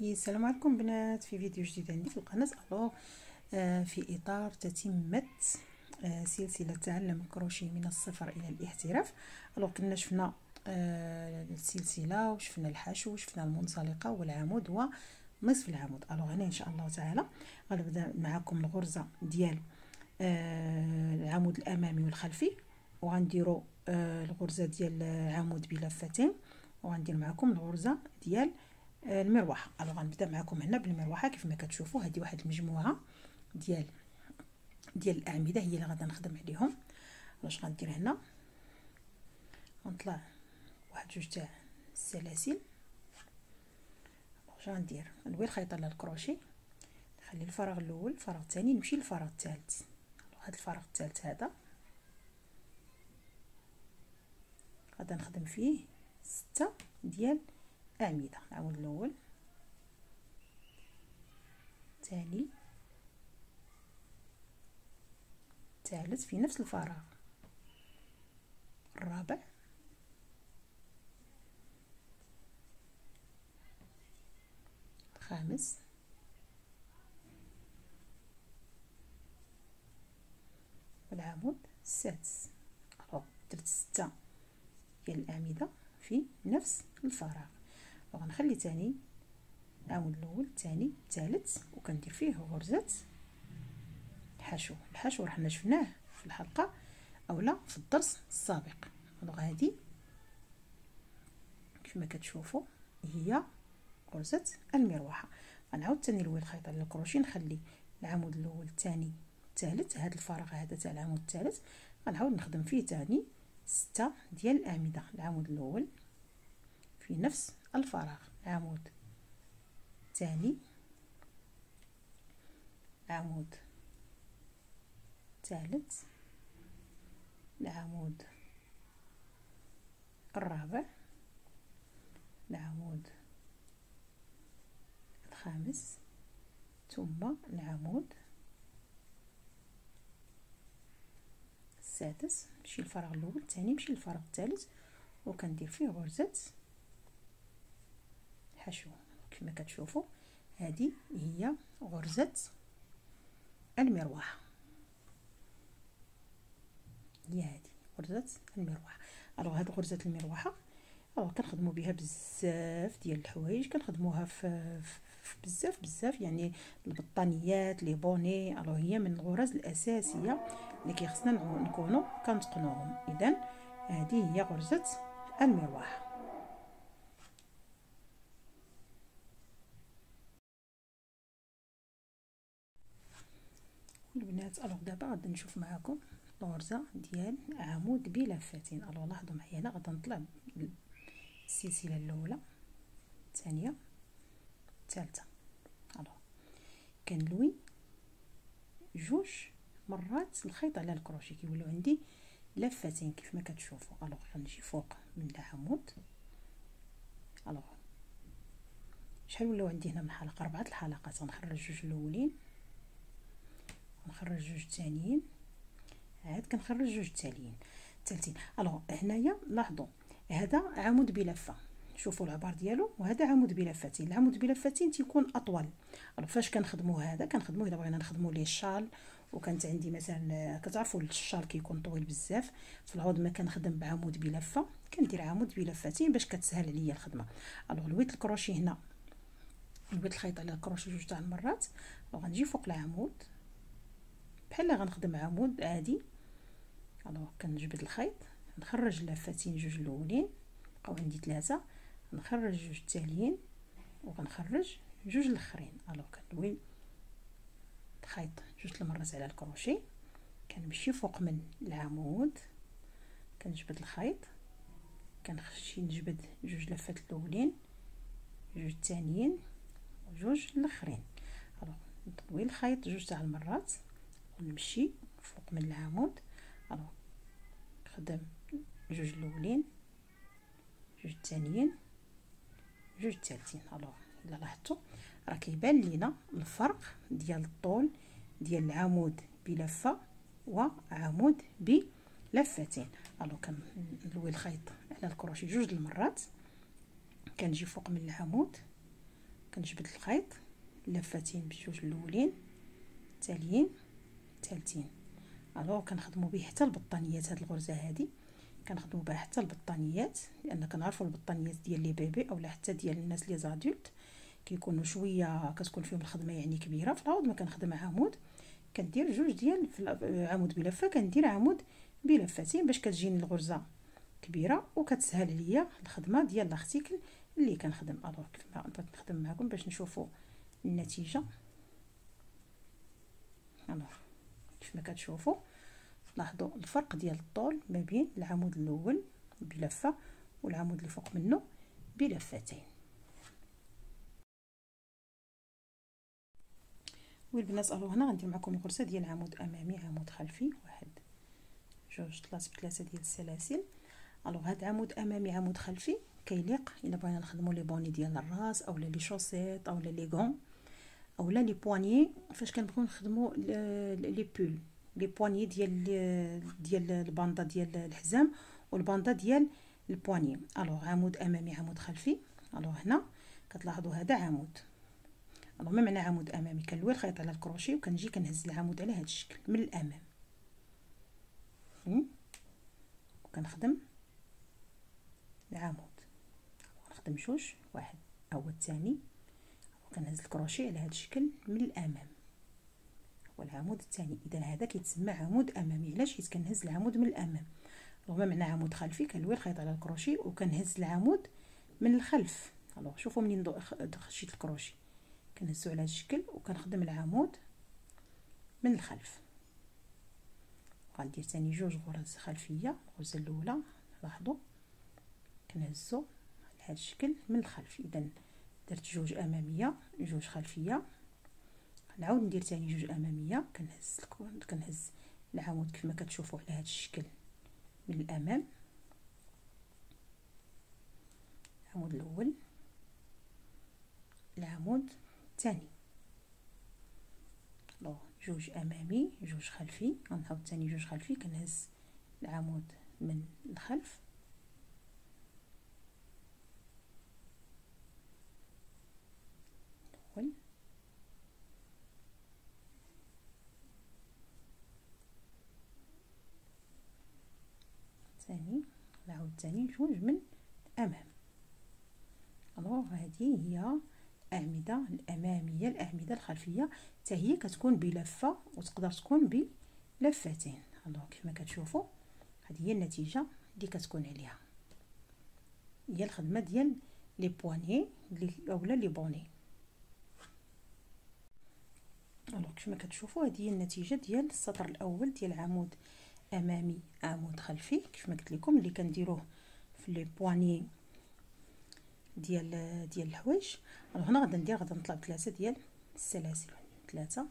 السلام عليكم بنات في فيديو جديد عندي في القناة. ألو آه في إطار تتمه آه سلسلة تعلم الكروشيه من الصفر إلى الإحتراف. ألو كنا شفنا آه السلسلة وشفنا الحشو وشفنا المنزلقه والعمود ونصف العمود. ألو هنا إن شاء الله تعالى. غنبدا معكم الغرزة ديال العمود الأمامي والخلفي. وغنديروا الغرزة ديال العمود بلفتين وغندير معكم الغرزة ديال المروحه ألو غنبدا معكم هنا بالمروحه كيف ما كتشوفوا هذه واحد المجموعة ديال ديال الأعمدة هي اللي غادا نخدم عليهم. واش غندير هنا؟ غنطلع واحد جوج تاع السلاسل. واش غندير ندوي الخيط على الكروشي نخلي الفراغ الأول الفراغ الثاني نمشي للفراغ الثالث. هذا الفراغ الثالث هذا. غادا نخدم فيه ستة ديال أعمدة العمود الأول. الثاني الثالث في نفس الفراغ. الرابع. الخامس. والعمود السادس. درت ستة. ديال الأعمدة في نفس الفراغ. وغنخلي تاني العمود الأول الثاني الثالث وكندير فيه غرزة الحشو. الحشو رحنا شفناه في الحلقة أولا في الدرس السابق. donc هذه كما كتشوفوا هي غرزة المروحة. غنعاود ثاني نلوي الخيط على الكروشي نخلي العمود الأول الثاني الثالث هذا الفراغ هذا تاع العمود الثالث غنعاود نخدم فيه ثاني ستة ديال الاعمده العمود الأول في نفس الفراغ. عمود. ثاني. عمود. ثالث. العمود. الرابع. العمود. الخامس. ثم العمود. السادس. نمشي الفراغ الأول. الثاني نمشي الفراغ الثالث. وكندير فيه غرزه الحشو كما كتشوفوا هذه هي غرزة المروحة. هي هذه غرزة المروحة. ألو هاد غرزة المروحة alors كنخدموا بها بزاف ديال الحوايج كنخدموها في بزاف بزاف يعني البطانيات les bonnets alors هي من الغرز الأساسية اللي كيخصنا نكونوا كنتقنوهم. اذا هذه هي غرزة المروحة. البنات alors دابا غادي نشوف معكم الغرزه ديال عمود بلفتين alors لاحظوا معايا هنا غادي نطلع السلسلة الأولى الثانية الثالثة. alors كنلوي جوج مرات الخيط على الكروشي كيوليو عندي لفتين كيف ما كتشوفوا alors غنجي فوق من العمود alors شحال ولاو عندي هنا من حلقة؟ أربعة الحلقات غنخرج جوج الأولين. نخرج جوج تانيين. عاد كنخرج جوج تاليين. الثالثين alors هنايا لاحظوا هذا عمود بلفه شوفوا العبار ديالو وهذا عمود بلفتين العمود بلفتين تيكون أطول. alors فاش كنخدموا هذا؟ كنخدموه إلا بغينا نخدموا ليه الشال وكانت عندي مثلا كتعرفوا الشال كيكون طويل بزاف. في العوض ما كنخدم بعمود بلفه كندير عمود بلفتين باش كتسهل عليا الخدمة. alors لويت الكروشي هنا. لويت الخيط على الكروشي جوج تاع المرات. وغنجي فوق العمود. بحال غنخدم عمود عادي alors كنجبد الخيط نخرج اللفتين جوج الأولين بقاو عندي ثلاثة نخرج جوج التاليين وغنخرج جوج الآخرين. alors كنلوي الخيط جوج المرات على الكروشي كنمشي فوق من العمود كنجبد الخيط كنخشي نجبد جوج لفات الأولين جوج الثانيين وجوج الآخرين. Alors نطوي الخيط جوج تاع المرات. ونمشي فوق من العمود. Alors نخدم جوج الأولين جوج الثانيين جوج الثالثين alors إلا لاحظتوا راه كيبان لينا الفرق ديال الطول ديال العمود بلفه وعمود بلفتين alors كنلوي الخيط على الكروشي جوج المرات. كنجي فوق من العمود كنجبد الخيط لفتين بجوج الأولين التاليين. الثالثين. Alors كنخدموا به حتى البطانيات هاد الغرزة هادي. كنخدموا بها حتى البطانيات لأن كنعرفوا البطانيات ديال les bébés اولا حتى ديال الناس لي زادولت. كيكونوا شوية كتكون فيهم الخدمة يعني كبيرة في العوض ما كنخدم عمود. كندير جوج ديال في عمود بلفه كندير عمود بلفتين باش كتجيني الغرزة كبيرة وكتسهل عليا الخدمة ديال l'article اللي كنخدم. Alors كيف ما بغيت نخدم معكم باش نشوفوا النتيجة. Alors كيف ما كتشوفوا لاحظوا الفرق ديال الطول ما بين العمود الأول بلفة والعمود اللي فوق منه بلفتين. والبنات alors هنا غندير معكم الغرزه ديال عمود أمامي عمود خلفي واحد جوج ثلاثة بثلاثه ديال السلاسل. Alors هاد عمود أمامي عمود خلفي كيليق. إلا بغينا نخدموا les bonnets ديال الراس اولا les chaussettes اولا les gants. اولا les poignets فاش كنبغيو نخدموا les pulls. les poignets ديال ديال ال bande ديال الحزام وال bande ديال ال poignets alors عمود أمامي عمود خلفي. Alors هنا كتلاحظوا هذا عمود. Alors ما معنى عمود أمامي؟ كنلوي الخيط على الكروشي وكنجي كنهز العمود على هذا الشكل من الأمام. وكنخدم العمود. نخدم جوج واحد هو الثاني. وكنهز الكروشي على هذا الشكل من الامام. والعمود الثاني إذا هذا كيتسمى عمود أمامي. علاش حيت كنهز العمود من الأمام؟ Alors ما معنى عمود خلفي كنلوي الخيط على الكروشي وكنهز العمود من الخلف. Alors شوفوا منين خشيت الكروشي كنهزو على هذا الشكل وكنخدم العمود من الخلف. غندير ثاني جوج غرز خلفية الغرزة الأولى لاحظوا كنهزو على هذا الشكل من الخلف. اذا درت جوج أمامية جوج خلفية. نعاود ندير ثاني جوج أمامية. كنهز كنهز العمود كما كتشوفوا على هذا الشكل من الأمام. العمود الأول. العمود الثاني. لو جوج أمامي جوج خلفي. غنعاود ثاني جوج خلفي. كنهز العمود من الخلف الأول ثاني نعاود ثاني جوج من الامام ألوغ هذه هي الاعمده الأمامية الاعمده الخلفية. حتى هي كتكون بلفة وتقدر تكون بلفتين. ألوغ كيف ما كتشوفوا هذه هي النتيجة اللي كتكون عليها. هي الخدمة ديال les poignets أولا les bonnets. Alors كيف ما كتشوفوا هذه هي النتيجة ديال السطر الأول ديال عمود أمامي. عمود خلفي كيف ما قلت لكم اللي كنديروه في les poignets ديال ديال الحوايج. هنا غادي ندير غادي نطلع بثلاثه ديال السلاسل. ثلاثة.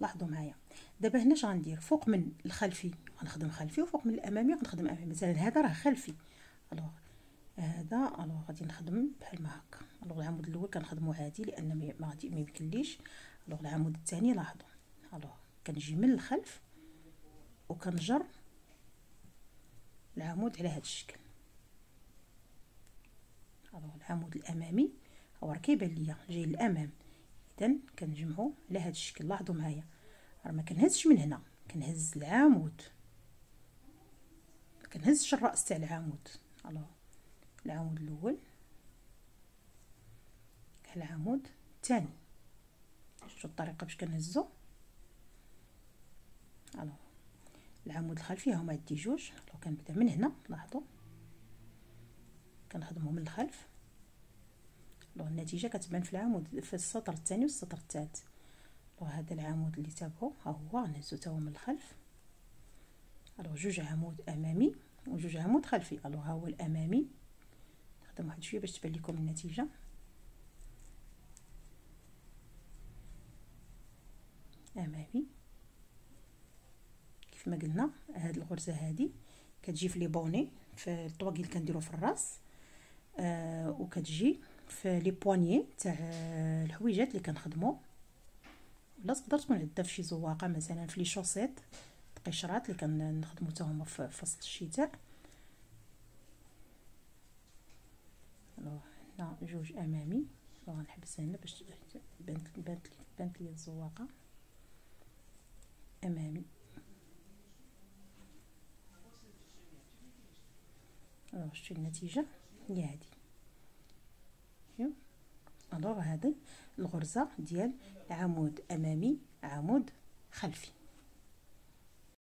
لاحظوا معايا. دابا هنا اش غندير؟ فوق من الخلفي. غنخدم خلفي وفوق من الأمامي غنخدم أمامي. مثلا هذا راه خلفي. Alors هذا alors غادي نخدم بحال ما هكا. Alors العمود الأول كنخدمو عادي لأن ما غادي ما يمكنليش. Alors العمود الثاني لاحظوا. Alors كنجي من الخلف وكنجر العمود على هذا الشكل. العمود الأمامي هو راه كيبان ليا جاي للأمام. اذا كنجمعو على هذا الشكل لاحظوا معايا. راه ما كنهزش من هنا كنهز العمود. ما كنهزش الرأس تاع العمود. ألو العمود الأول العمود الثاني. شفتوا الطريقة باش كنهزو؟ ألو. العمود الخلفي هما عندي جوج. لو كنبدا من هنا لاحظوا. كنخدمو من الخلف. لو النتيجة كتبان في العمود في السطر الثاني والسطر الثالث. لو هذا العمود اللي تابعو ها هو نهزو تا هو من الخلف. ألو جوج عمود أمامي وجوج عمود خلفي. ألو ها هو الأمامي. نخدم واحد شوية باش تبان لكم النتيجة امامي كيف ما قلنا هاد الغرزة هادي. كتجي في لي بوني في الطواقي اللي كنديرو في الراس آه وكتجي في لي بوانيي تاع الحويجات اللي كنخدمو. ولا تقدر تكون عندها في شي زواقة مثلا في لي شوسيط القشرات اللي كنخدمو حتى هما في فصل الشتاء. هنا جوج أمامي. غنحبس هنا باش بانت بانت بانت لي الزواقة. أمامي. شتي النتيجة. هي هذه. الوغ هذا الغرزة ديال عمود أمامي عمود خلفي.